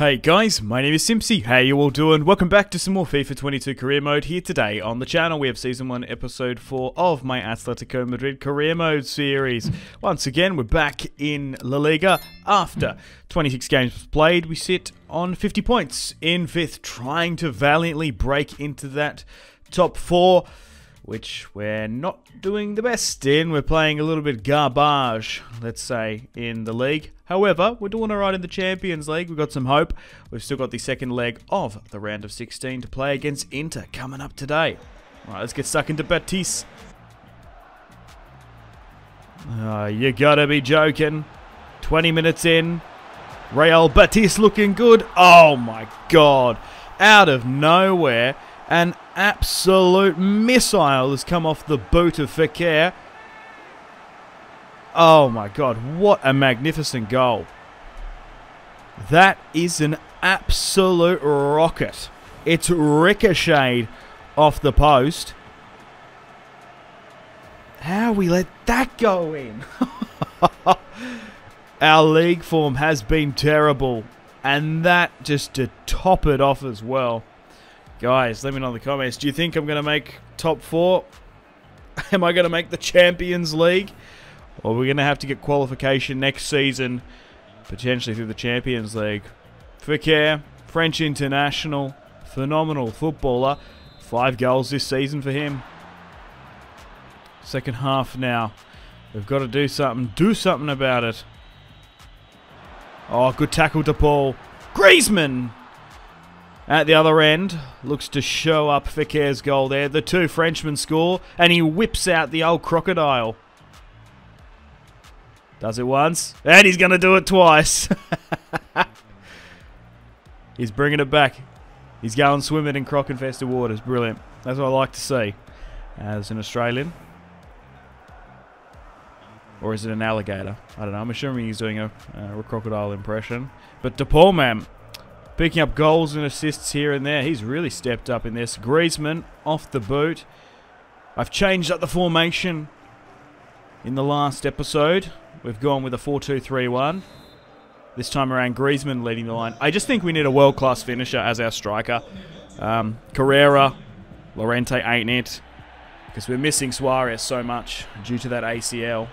Hey guys, my name is Simpzy. How you all doing? Welcome back to some more FIFA 22 career mode here today on the channel. We have season 1 episode 4 of my Atletico Madrid career mode series. Once again, we're back in La Liga after 26 games played. We sit on 50 points in 5th trying to valiantly break into that top 4 which we're not doing the best in. We're playing a little bit garbage, let's say, in the league. However, we're doing alright in the Champions League. We've got some hope. We've still got the second leg of the round of 16 to play against Inter coming up today. Alright, let's get stuck into Betis. Oh, you gotta be joking. 20 minutes in. Real Betis looking good. Oh my god. Out of nowhere. An absolute missile has come off the boot of Fekir. Oh my god, what a magnificent goal. That is an absolute rocket. It's ricocheted off the post. How we let that go in? Our league form has been terrible. And that just to top it off as well. Guys, let me know in the comments. Do you think I'm going to make top four? Am I going to make the Champions League? Or we're going to have to get qualification next season, potentially through the Champions League. Fekir, French international, phenomenal footballer. Five goals this season for him. Second half now. We've got to do something. Do something about it. Oh, good tackle to Paul. Griezmann at the other end, looks to show up Fekir's goal there. The two Frenchmen score, and he whips out the old crocodile. Does it once, and he's going to do it twice. he's bringing it back. He's going swimming in croc-infested waters. Brilliant. That's what I like to see as an Australian. Or is it an alligator? I don't know. I'm assuming he's doing a, uh, a crocodile impression. But DePaul, man, Picking up goals and assists here and there. He's really stepped up in this. Griezmann off the boot. I've changed up the formation in the last episode. We've gone with a 4-2-3-1. This time around, Griezmann leading the line. I just think we need a world-class finisher as our striker. Um, Correa, Llorente ain't it. Because we're missing Suarez so much due to that ACL.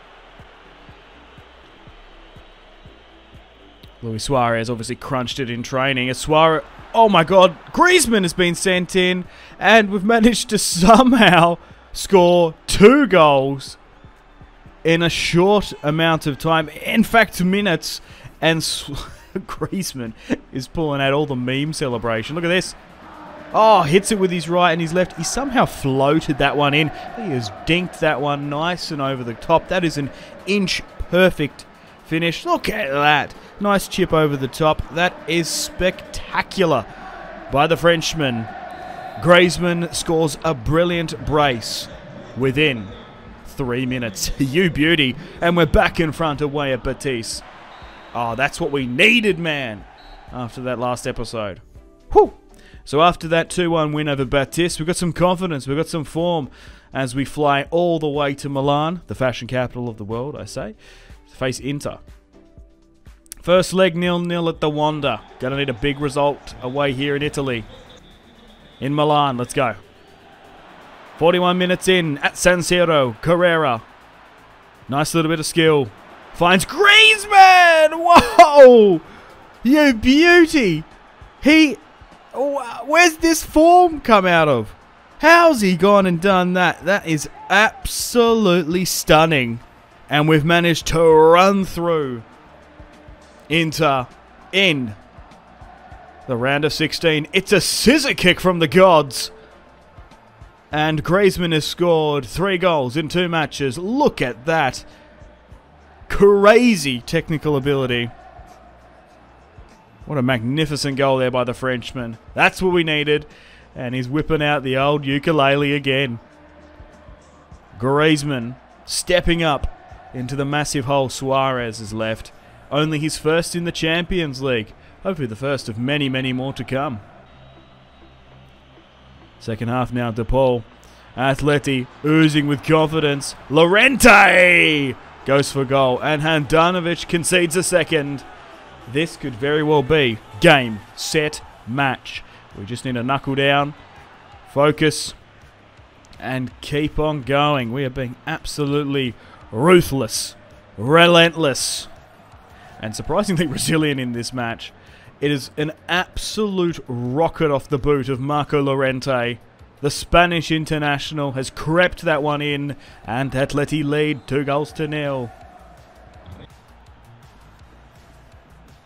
Luis Suarez obviously crunched it in training. As Suarez, oh my God, Griezmann has been sent in, and we've managed to somehow score two goals in a short amount of time. In fact, minutes. And Griezmann is pulling out all the meme celebration. Look at this. Oh, hits it with his right and his left. He somehow floated that one in. He has dinked that one nice and over the top. That is an inch perfect finish. Look at that. Nice chip over the top. That is spectacular by the Frenchman. Griezmann scores a brilliant brace within three minutes. you beauty. And we're back in front away at Betis. Oh, ah, that's what we needed, man, after that last episode. Whew. So after that 2-1 win over Betis, we've got some confidence, we've got some form as we fly all the way to Milan, the fashion capital of the world, I say face Inter. First leg nil-nil at the Wanda. Gonna need a big result away here in Italy. In Milan, let's go. 41 minutes in at San Siro. Correa. Nice little bit of skill. Finds Griezmann! Whoa! You beauty! He... Where's this form come out of? How's he gone and done that? That is absolutely stunning. And we've managed to run through into in the round of 16. It's a scissor kick from the gods. And Griezmann has scored three goals in two matches. Look at that. Crazy technical ability. What a magnificent goal there by the Frenchman. That's what we needed. And he's whipping out the old ukulele again. Griezmann stepping up into the massive hole Suarez has left. Only his first in the Champions League. Hopefully the first of many, many more to come. Second half now, DePaul. Atleti oozing with confidence. Llorente goes for goal. And Handanovic concedes a second. this could very well be game, set, match. We just need to knuckle down, focus, and keep on going. We are being absolutely ruthless, relentless, and surprisingly resilient in this match. It is an absolute rocket off the boot of Marco Llorente. The Spanish international has crept that one in, and Atleti lead two goals to nil.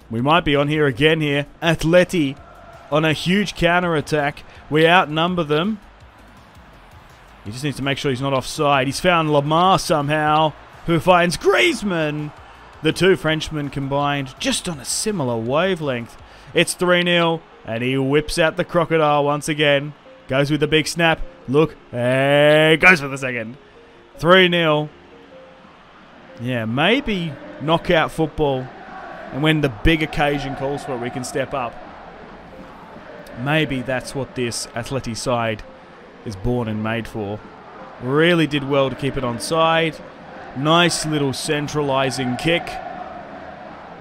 We might be on here again here. Atleti on a huge counter attack. We outnumber them. He just needs to make sure he's not offside. He's found Lemar somehow, who finds Griezmann. The two Frenchmen combined just on a similar wavelength. It's 3 0, and he whips out the crocodile once again. Goes with the big snap. Look, hey, goes for the second. 3 0. Yeah, maybe knockout football. And when the big occasion calls for it, we can step up. Maybe that's what this Atleti side is born and made for. Really did well to keep it on side. Nice little centralising kick.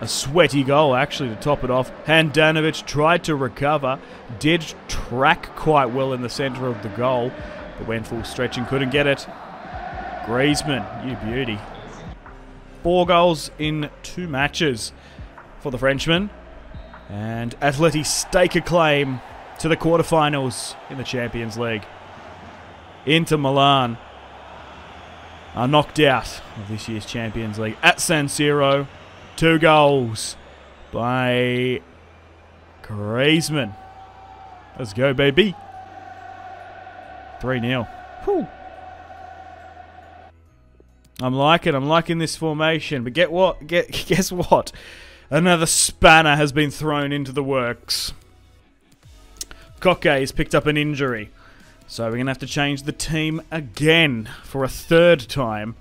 A sweaty goal, actually, to top it off. Handanovic tried to recover. Did track quite well in the centre of the goal. But went full stretch and couldn't get it. Griezmann, you beauty. Four goals in two matches for the Frenchman. And Atleti stake a claim to the quarterfinals in the Champions League. Inter Milan are knocked out of this year's Champions League at San Siro. Two goals by Griezmann. Let's go, baby. 3 0. I'm liking I'm liking this formation. But get what get guess what? Another spanner has been thrown into the works. Koke has picked up an injury. So we're going to have to change the team again for a third time.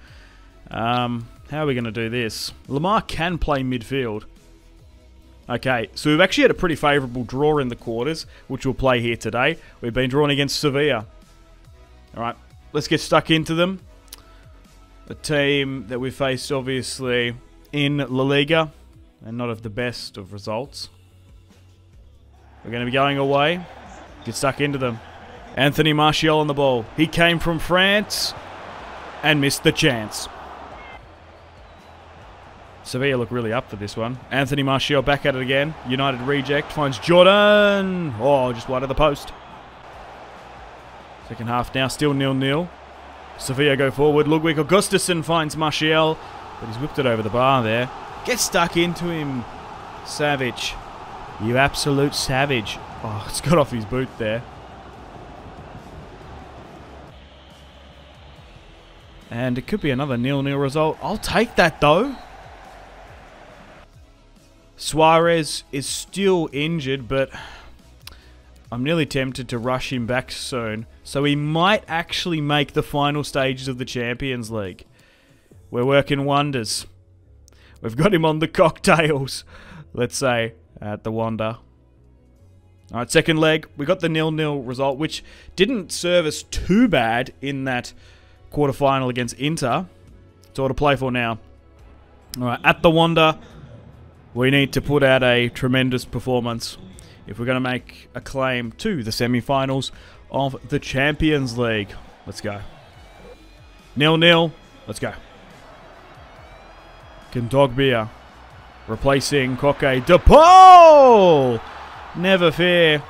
Um, how are we going to do this? Lemar can play midfield. Okay, so we've actually had a pretty favourable draw in the quarters, which we'll play here today. We've been drawn against Sevilla. Alright, let's get stuck into them. A team that we faced, obviously, in La Liga, and not of the best of results. We're going to be going away. Get stuck into them. Anthony Martial on the ball. He came from France and missed the chance. Sevilla look really up for this one. Anthony Martial back at it again. United reject. Finds Jordan. Oh, just wide of the post. Second half now still nil-nil. Sevilla go forward. Ludwig Augustinsson finds Martial. But he's whipped it over the bar there. Get stuck into him. Savage. You absolute savage. Oh, it's got off his boot there. And it could be another nil-nil result. I'll take that, though. Suarez is still injured, but I'm nearly tempted to rush him back soon. So he might actually make the final stages of the Champions League. We're working wonders. We've got him on the cocktails, let's say, at the Wanda. Alright, second leg. We got the nil-nil result, which didn't serve us too bad in that quarterfinal against Inter. It's all to play for now. Alright, at the Wanda, we need to put out a tremendous performance if we're going to make a claim to the semi-finals of the Champions League. Let's go. Nil-nil. Let's go. Kondogbia replacing Koke. DePaul! Never fear.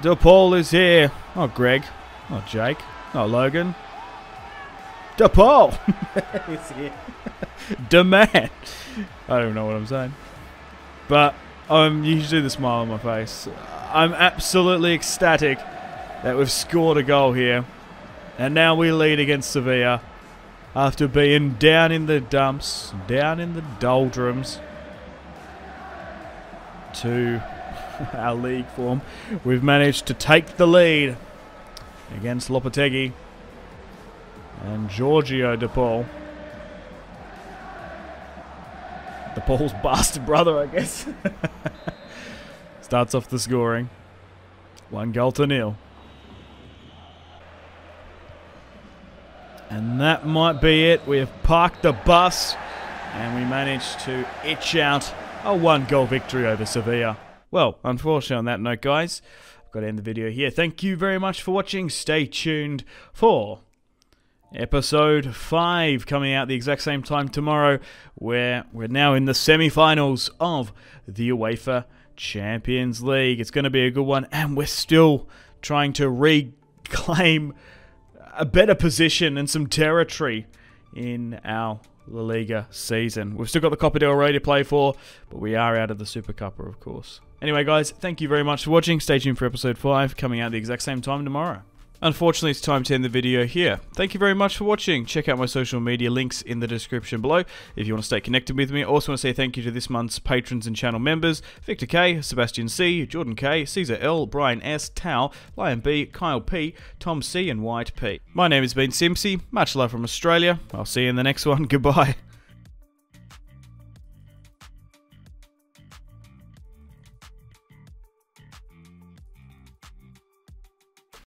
DePaul is here. Oh, Greg. Oh, Jake. Oh, Logan. DePaul! is here. Demand. I don't know what I'm saying. But um, you see the smile on my face. I'm absolutely ecstatic that we've scored a goal here. And now we lead against Sevilla after being down in the dumps, down in the doldrums to our league form. We've managed to take the lead against Lopetegui and Giorgio De Paul. De Paul's bastard brother, I guess. Starts off the scoring. One goal to nil. And that might be it. We have parked the bus and we managed to itch out a one goal victory over Sevilla. Well, unfortunately, on that note, guys, I've got to end the video here. Thank you very much for watching. Stay tuned for episode 5 coming out the exact same time tomorrow, where we're now in the semi finals of the UEFA Champions League. It's going to be a good one, and we're still trying to reclaim a better position and some territory in our La Liga season. We've still got the Copa del Rey to play for, but we are out of the Super Cuppa, of course. Anyway, guys, thank you very much for watching. Stay tuned for episode 5, coming out the exact same time tomorrow. Unfortunately, it's time to end the video here. Thank you very much for watching. Check out my social media links in the description below if you want to stay connected with me. I also want to say thank you to this month's patrons and channel members Victor K, Sebastian C, Jordan K, Caesar L, Brian S, Tao, Lion B, Kyle P, Tom C, and White P. My name has been Simpzy. Much love from Australia. I'll see you in the next one. Goodbye.